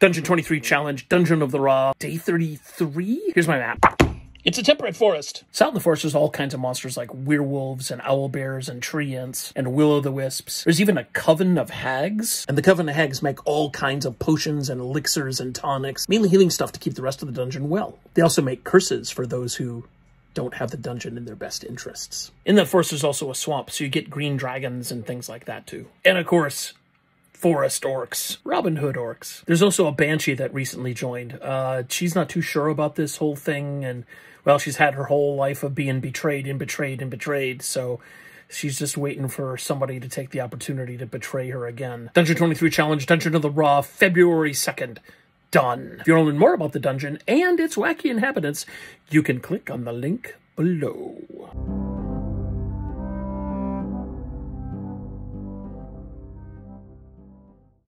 Dungeon 23 Challenge, Dungeon of the Rah, Day 33. Here's my map. It's a temperate forest. So out in the forest, there's all kinds of monsters like werewolves and owl bears and treants and will-o'-the-wisps. There's even a coven of hags, and the coven of hags make all kinds of potions and elixirs and tonics, mainly healing stuff to keep the rest of the dungeon well. They also make curses for those who don't have the dungeon in their best interests. In that forest, there's also a swamp, so you get green dragons and things like that too. And of course, forest orcs, Robin Hood orcs. There's also a banshee that recently joined. Uh, she's not too sure about this whole thing, and well, she's had her whole life of being betrayed and betrayed and betrayed, so she's just waiting for somebody to take the opportunity to betray her again. Dungeon 23 Challenge, Dungeon of the Rah, February 2nd. Done. If you want to learn more about the dungeon and its wacky inhabitants, you can click on the link below.